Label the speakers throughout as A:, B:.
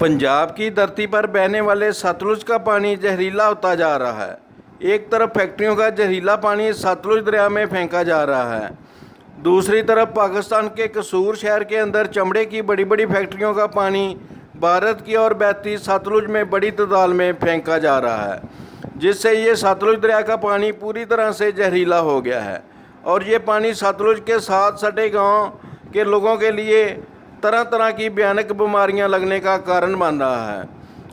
A: पंजाब की धरती पर बहने वाले सतलुज का पानी जहरीला होता जा रहा है। एक तरफ़ फैक्ट्रियों का जहरीला पानी सतलुज दरिया में फेंका जा रहा है। दूसरी तरफ़ पाकिस्तान के कसूर शहर के अंदर चमड़े की बड़ी बड़ी फैक्ट्रियों का पानी भारत की ओर बहती सतलुज में बड़ी तादाद में फेंका जा रहा है, जिससे ये सतलुज दरिया का पानी पूरी तरह से जहरीला हो गया है। और ये पानी सतलुज के साथ सटे गाँव के लोगों के लिए तरह तरह की भयानक बीमारियाँ लगने का कारण बन रहा है।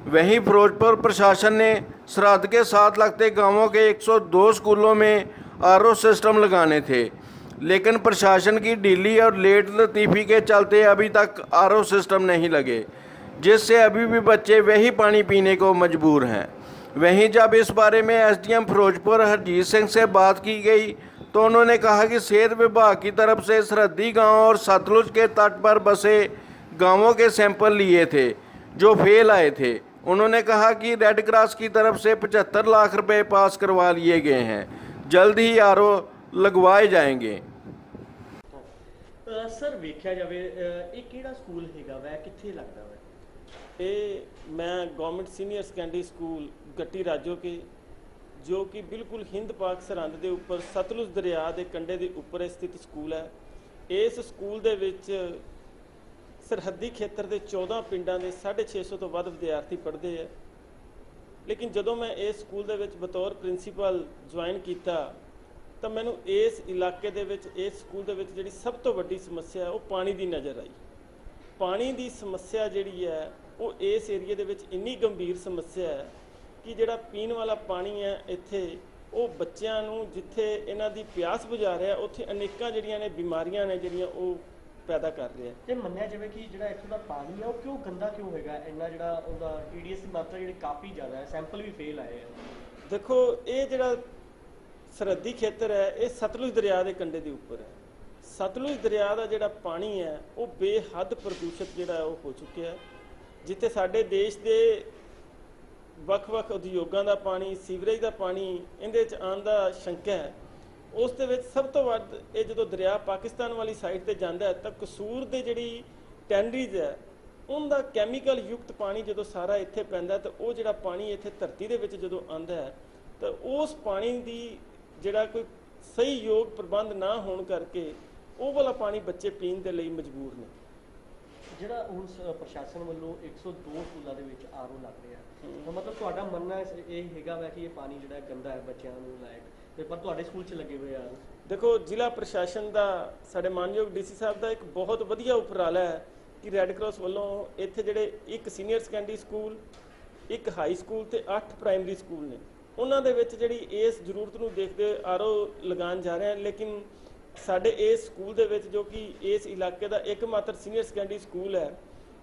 A: वहीं फिरोजपुर प्रशासन ने श्राद्ध के साथ लगते गाँवों के 102 स्कूलों में आरओ सिस्टम लगाने थे। लेकिन प्रशासन की ढीली और लेट लतीफ़ी के चलते अभी तक आरओ सिस्टम नहीं लगे, जिससे अभी भी बच्चे वही पानी पीने को मजबूर हैं। वहीं जब इस बारे में एसडीएम फिरोजपुर हरजीत सिंह से बात की गई तो उन्होंने कहा कि सेहत विभाग की तरफ से सरहदी गांव और सतलुज के तट पर बसे गांवों के सैंपल लिए थे जो फेल आए थे उन्होंने कहा कि रेड क्रॉस की तरफ से 75 लाख रुपए पास करवा लिए गए हैं जल्द ही आर लगवाए जाएंगे
B: ਅ, ਸਰ ਵੇਖਿਆ ਜਾਵੇ ਅ, ਇਹ ਕਿਹੜਾ ਸਕੂਲ ਹੈਗਾ ਵੈ ਕਿੱਥੇ ਲੱਗਦਾ ਵੈ
C: ਇਹ ਮੈਂ government senior secondary school Gatti Rajo Ke ਜੋ ਕਿ ਬਿਲਕੁਲ ਹਿੰਦ ਪਾਕ ਸਰਹੰਦ ਦੇ ਉੱਪਰ ਸਤਲੁਜ ਦਰਿਆ ਦੇ ਕੰਢੇ ਦੇ ਉੱਪਰ ਸਥਿਤ ਸਕੂਲ ਹੈ। ਇਸ ਸਕੂਲ ਦੇ ਵਿੱਚ ਸਰਹੱਦੀ ਖੇਤਰ ਦੇ 14 ਪਿੰਡਾਂ ਦੇ 650 ਤੋਂ ਵੱਧ ਵਿਦਿਆਰਥੀ ਪੜ੍ਹਦੇ ਆ ਲੇਕਿਨ ਜਦੋਂ ਮੈਂ ਇਸ ਸਕੂਲ ਦੇ ਵਿੱਚ ਬਤੌਰ ਪ੍ਰਿੰਸੀਪਲ ਜੁਆਇਨ ਕੀਤਾ, ਤਾਂ ਮੈਨੂੰ ਇਸ ਇਲਾਕੇ ਦੇ ਵਿੱਚ, ਇਸ ਸਕੂਲ ਦੇ ਵਿੱਚ ਜਿਹੜੀ ਸਭ ਤੋਂ ਵੱਡੀ ਸਮੱਸਿਆ ਹੈ, ਉਹ ਪਾਣੀ ਦੀ ਨਜ਼ਰ ਆਈ। ਪਾਣੀ ਦੀ ਸਮੱਸਿਆ ਜਿਹੜੀ ਹੈ, ਉਹ ਇਸ ਏਰੀਏ ਦੇ ਵਿੱਚ ਇੰਨੀ ਗੰਭੀਰ ਸਮੱਸਿਆ ਹੈ ਕਿ ਜਿਹੜਾ ਪੀਣ ਵਾਲਾ ਪਾਣੀ ਹੈ ਇੱਥੇ ਉਹ ਬੱਚਿਆਂ ਨੂੰ ਜਿੱਥੇ ਇਹਨਾਂ ਦੀ ਪਿਆਸ ਬੁਝਾ ਰਿਹਾ ਉੱਥੇ ਅਨੇਕਾਂ ਜਿਹੜੀਆਂ ਨੇ ਬਿਮਾਰੀਆਂ ਨੇ ਜਿਹੜੀਆਂ ਉਹ ਪੈਦਾ ਕਰ ਰਿਹਾ
B: ਤੇ ਮੰਨਿਆ ਜਾਵੇ ਕਿ ਜਿਹੜਾ ਇੱਥੋਂ ਦਾ ਪਾਣੀ ਹੈ ਉਹ ਕਿਉਂ ਗੰਦਾ ਕਿਉਂ ਹੈਗਾ? ਇੰਨਾ ਜਿਹੜਾ ਉਹਦਾ ਈਡੀਐਸ ਦੀ ਮਾਤਰਾ ਜਿਹੜੀ ਕਾਫੀ ਜ਼ਿਆਦਾ ਹੈ ਸੈਂਪਲ ਵੀ ਫੇਲ ਆਏ ਆ।
C: ਦੇਖੋ ਇਹ ਜਿਹੜਾ ਸਰਹੱਦੀ ਖੇਤਰ ਹੈ ਇਹ ਸਤਲੁਜ ਦਰਿਆ ਦੇ ਕੰਢੇ ਦੇ ਉੱਪਰ ਹੈ। ਸਤਲੁਜ ਦਰਿਆ ਦਾ ਜਿਹੜਾ ਪਾਣੀ ਹੈ ਉਹ ਬੇਹੱਦ ਪ੍ਰਦੂਸ਼ਿਤ ਜਿਹੜਾ ਉਹ ਹੋ ਚੁੱਕਿਆ ਜਿੱਥੇ ਸਾਡੇ ਦੇਸ਼ ਦੇ ਵੱਖ-ਵੱਖ ਉਦਯੋਗਾਂ ਦਾ ਪਾਣੀ, ਸੀਵਰੇਜ ਦਾ ਪਾਣੀ, ਇਹਦੇ ਚ ਆਉਣ ਦਾ ਸ਼ੰਕਾ ਹੈ। ਉਸ ਦੇ ਵਿੱਚ ਸਭ ਤੋਂ ਵੱਧ ਇਹ ਜਦੋਂ ਦਰਿਆ ਪਾਕਿਸਤਾਨ ਵਾਲੀ ਸਾਈਡ ਤੇ ਜਾਂਦਾ ਤਾਂ ਕਸੂਰ ਦੇ ਜਿਹੜੀ ਟੈਂਡਰੀਜ਼ ਹੈ, ਉਹਦਾ ਕੈਮੀਕਲ ਯੁਕਤ ਪਾਣੀ ਜਦੋਂ ਸਾਰਾ ਇੱਥੇ ਪੈਂਦਾ ਤਾਂ ਉਹ ਜਿਹੜਾ ਪਾਣੀ ਇੱਥੇ ਧਰਤੀ ਦੇ ਵਿੱਚ ਜਦੋਂ ਆਉਂਦਾ ਹੈ, ਤਾਂ ਉਸ ਪਾਣੀ ਦੀ ਜਿਹੜਾ ਕੋਈ ਸਹੀ ਯੋਗ ਪ੍ਰਬੰਧ ਨਾ ਹੋਣ ਕਰਕੇ ਉਹ ਵਾਲਾ ਪਾਣੀ ਬੱਚੇ ਪੀਣ ਦੇ ਲਈ ਮਜਬੂਰ ਨੇ।
B: ਜਿਹੜਾ ਹੁਣ ਸ- ਪ੍ਰਸ਼ਾਸਨ ਵੱਲੋਂ 102 ਸਕੂਲਾਂ ਦੇ ਵਿੱਚ ਆਰਓ ਲੱਗ ਰਿਹਾ ਤਾਂ ਮਤਲਬ ਤੁਹਾਡਾ ਮੰਨਣਾ ਇਸ- ਇਹ ਹੈਗਾ ਵਾ ਕਿ ਇਹ ਪਾਣੀ ਜਿਹੜਾ ਗੰਦਾ ਹੈ, ਬੱਚਿਆਂ ਨੂੰ ਲਾਇਕ ਤੇ ਪਰ ਤੁਹਾਡੇ ਸਕੂਲ 'ਚ ਲੱਗੇ ਹੋਏ ਆਰਓ
C: ਦੇਖੋ, ਜ਼ਿਲ੍ਹਾ ਪ੍ਰਸ਼ਾਸਨ ਦਾ, ਸਾਡੇ ਮਾਨਯੋਗ ਡੀਸੀ ਸਾਹਿਬ ਦਾ ਇੱਕ ਬਹੁਤ ਵਧੀਆ ਉਪਰਾਲਾ ਹੈ ਕਿ ਰੈੱਡ ਕਰਾਸ ਵੱਲੋਂ ਇੱਥੇ ਜਿਹੜੇ ਇੱਕ ਸੀਨੀਅਰ ਸੈਕੰਡਰੀ ਸਕੂਲ ਇੱਕ ਹਾਈ ਸਕੂਲ ਤੇ 8 ਪ੍ਰਾਇਮਰੀ ਸਕੂਲ ਨੇ। ਉਹਨਾਂ ਦੇ ਵਿੱਚ ਜਿਹੜੀ ਇਸ ਜ਼ਰੂਰਤ ਨੂੰ ਦੇਖਦੇ ਆਰਓ ਲਗਾਉਣ ਜਾ ਰਹੇ ਹਨ ਲੇਕਿਨ ਸਾਡੇ ਇਸ ਸਕੂਲ ਦੇ ਵਿੱਚ ਜੋ ਕਿ ਇਸ ਇਲਾਕੇ ਦਾ ਇੱਕਮਾਤਰ ਸੀਨੀਅਰ ਸੈਕੰਡਰੀ ਸਕੂਲ ਹੈ,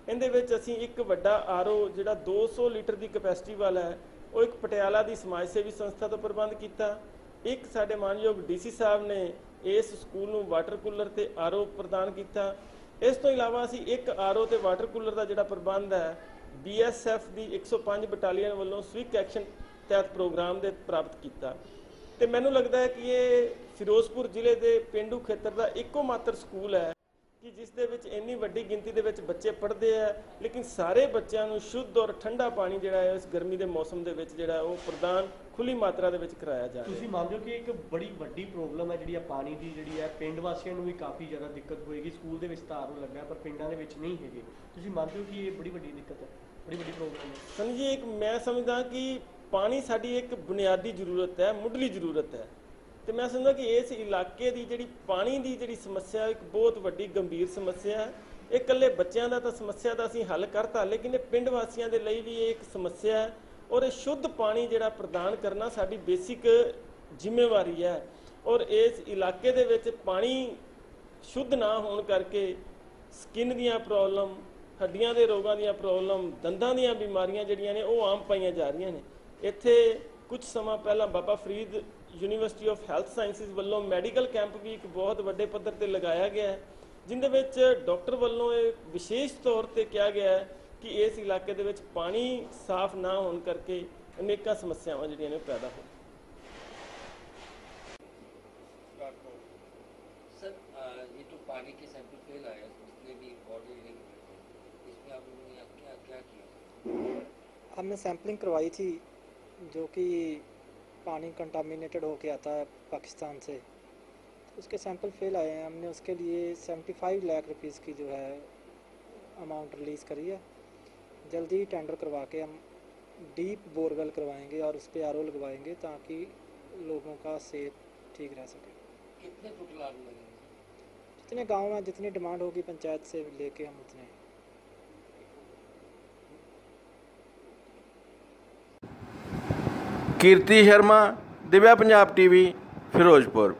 C: ਇਹਦੇ ਵਿੱਚ ਅਸੀਂ ਇੱਕ ਵੱਡਾ ਆਰਓ ਜਿਹੜਾ 200 ਲੀਟਰ ਦੀ ਕਪੈਸਿਟੀ ਵਾਲਾ ਹੈ, ਉਹ ਇੱਕ ਪਟਿਆਲਾ ਦੀ ਸਮਾਜ ਸੇਵੀ ਸੰਸਥਾ ਤੋਂ ਪ੍ਰਬੰਧ ਕੀਤਾ। ਇੱਕ ਸਾਡੇ ਮਾਨਯੋਗ ਡੀਸੀ ਸਾਹਿਬ ਨੇ ਇਸ ਸਕੂਲ ਨੂੰ ਵਾਟਰ ਕੂਲਰ ਤੇ ਆਰਓ ਪ੍ਰਦਾਨ ਕੀਤਾ। ਇਸ ਤੋਂ ਇਲਾਵਾ ਅਸੀਂ ਇੱਕ ਆਰਓ ਤੇ ਵਾਟਰ ਕੂਲਰ ਦਾ ਜਿਹੜਾ ਪ੍ਰਬੰਧ ਹੈ ਬੀਐਸਐਫ ਦੀ 105 ਬਟਾਲੀਅਨ ਵੱਲੋਂ ਸਵਿਕ ਐਕਸ਼ਨ ਤਹਿਤ ਪ੍ਰੋਗਰਾਮ ਦੇ ਪ੍ਰਾਪਤ ਕੀਤਾ। ਤੇ ਮੈਨੂੰ ਲੱਗਦਾ ਹੈ ਕਿ ਇਹ ਫਿਰੋਜ਼ਪੁਰ ਜ਼ਿਲ੍ਹੇ ਦੇ ਪਿੰਡੂ ਖੇਤਰ ਦਾ ਇੱਕੋ ਮਾਤਰ ਸਕੂਲ ਹੈ ਕਿ ਜਿਸ ਦੇ ਵਿੱਚ ਇੰਨੀ ਵੱਡੀ ਗਿਣਤੀ ਦੇ ਵਿੱਚ ਬੱਚੇ ਪੜ੍ਹਦੇ ਆ ਲੇਕਿਨ ਸਾਰੇ ਬੱਚਿਆਂ ਨੂੰ ਸ਼ੁੱਧ ਔਰ ਠੰਡਾ ਪਾਣੀ ਜਿਹੜਾ ਹੈ ਇਸ ਗਰਮੀ ਦੇ ਮੌਸਮ ਦੇ ਵਿੱਚ ਜਿਹੜਾ ਉਹ ਪ੍ਰਦਾਨ ਖੁੱਲੀ ਮਾਤਰਾ ਦੇ ਵਿੱਚ ਕਰਾਇਆ ਜਾ ਰਿਹਾ
B: ਤੁਸੀਂ ਮੰਨਦੇ ਹੋ ਕਿ ਇੱਕ ਬੜੀ ਵੱਡੀ ਪ੍ਰੋਬਲਮ ਹੈ ਜਿਹੜੀ ਆ ਪਾਣੀ ਦੀ ਜਿਹੜੀ ਹੈ ਪਿੰਡ ਵਾਸੀਆਂ ਨੂੰ ਵੀ ਕਾਫੀ ਜ਼ਿਆਦਾ ਦਿੱਕਤ ਹੋਏਗੀ ਸਕੂਲ ਦੇ ਵਿੱਚ ਤਾਂ ਆਰਓ ਲੱਗਾ ਹੈ, ਪਰ ਪਿੰਡਾਂ ਦੇ ਵਿੱਚ ਨਹੀਂ ਹੈਗੇ। ਤੁਸੀਂ ਮੰਨਦੇ ਹੋ ਕਿ ਇਹ ਬੜੀ ਵੱਡੀ ਦਿੱਕਤ ਹੈ ਬੜੀ ਵੱਡੀ ਪ੍ਰੋਬਲਮ ਹੈ।
C: ਜੀ ਇੱਕ ਮੈਂ ਸਮਝਦਾ ਕਿ ਪਾਣੀ ਸਾਡੀ ਇੱਕ ਬੁਨਿਆਦੀ ਜ਼ਰੂਰਤ ਹੈ ਮੁੱਢਲੀ ਜ਼ਰੂਰਤ ਹੈ। ਤੇ ਮੈਂ ਸਮਝਦਾ ਕਿ ਇਸ ਇਲਾਕੇ ਦੀ ਜਿਹੜੀ ਪਾਣੀ ਦੀ ਜਿਹੜੀ ਸਮੱਸਿਆ ਇੱਕ ਬਹੁਤ ਵੱਡੀ ਗੰਭੀਰ ਸਮੱਸਿਆ ਹੈ। ਇਹ ਇਕੱਲੇ ਬੱਚਿਆਂ ਦਾ ਤਾਂ ਸਮੱਸਿਆ ਦਾ ਅਸੀਂ ਹੱਲ ਕਰਤਾ, ਲੇਕਿਨ ਇਹ ਪਿੰਡ ਵਾਸੀਆਂ ਦੇ ਲਈ ਵੀ ਇਹ ਇੱਕ ਸਮੱਸਿਆ ਹੈ ਔਰ ਇਹ ਸ਼ੁੱਧ ਪਾਣੀ ਜਿਹੜਾ ਪ੍ਰਦਾਨ ਕਰਨਾ ਸਾਡੀ ਬੇਸਿਕ ਜ਼ਿੰਮੇਵਾਰੀ ਹੈ। ਔਰ ਇਸ ਇਲਾਕੇ ਦੇ ਵਿੱਚ ਪਾਣੀ ਸ਼ੁੱਧ ਨਾ ਹੋਣ ਕਰਕੇ ਸਕਿਨ ਦੀਆਂ ਪ੍ਰੋਬਲਮ, ਹੱਡੀਆਂ ਦੇ ਰੋਗਾਂ ਦੀਆਂ ਪ੍ਰੋਬਲਮ, ਦੰਦਾਂ ਦੀਆਂ ਬਿਮਾਰੀਆਂ ਜਿਹੜੀਆਂ ਨੇ, ਉਹ ਆਮ ਪਾਈਆਂ ਜਾ ਰਹੀਆਂ ਨੇ। ਇੱਥੇ ਕੁਝ ਸਮਾਂ ਪਹਿਲਾਂ Baba Farid university of health sciences ਵੱਲੋਂ ਮੈਡੀਕਲ ਕੈਂਪ ਵੀ ਇੱਕ ਬਹੁਤ ਵੱਡੇ ਪੱਧਰ ਤੇ ਲਗਾਇਆ ਗਿਆ ਹੈ ਜਿੰਦੇ ਵਿੱਚ ਡਾਕਟਰ ਵੱਲੋਂ ਇਹ ਵਿਸ਼ੇਸ਼ ਤੌਰ ਤੇ ਕਿਹਾ ਗਿਆ ਹੈ ਕਿ ਇਸ ਇਲਾਕੇ ਦੇ ਵਿੱਚ ਪਾਣੀ ਸਾਫ਼ ਨਾ ਹੋਣ ਕਰਕੇ ਅਨੇਕਾਂ ਸਮੱਸਿਆਵਾਂ ਜਿਹੜੀਆਂ ਨੇ ਉਹ ਪੈਦਾ ਹੋ
D: सर अ, ये तो पानी के सैंपल फेल आए जितने भी बॉडी लिंक इस कि आप लोगों ने क्या क्या किया
E: हमने सैंपलिंग करवाई थी जो कि पानी कंटामिनेटेड होके आता है पाकिस्तान से तो उसके सैंपल फेल आए हैं। हमने उसके लिए 75 लाख रुपीस की जो है अमाउंट रिलीज़ करी है। जल्दी ही टेंडर करवा के हम डीप बोरवेल करवाएँगे और उस पर आर लगवाएँगे ताकि लोगों का सेहत ठीक रह सके।
D: कितने
E: जितने गाँव में जितनी डिमांड होगी पंचायत से लेके हम उतने।
A: ਕੀਰਤੀ ਸ਼ਰਮਾ ਦਿਵਿਆ ਪੰਜਾਬ ਟੀਵੀ ਫਿਰੋਜ਼ਪੁਰ।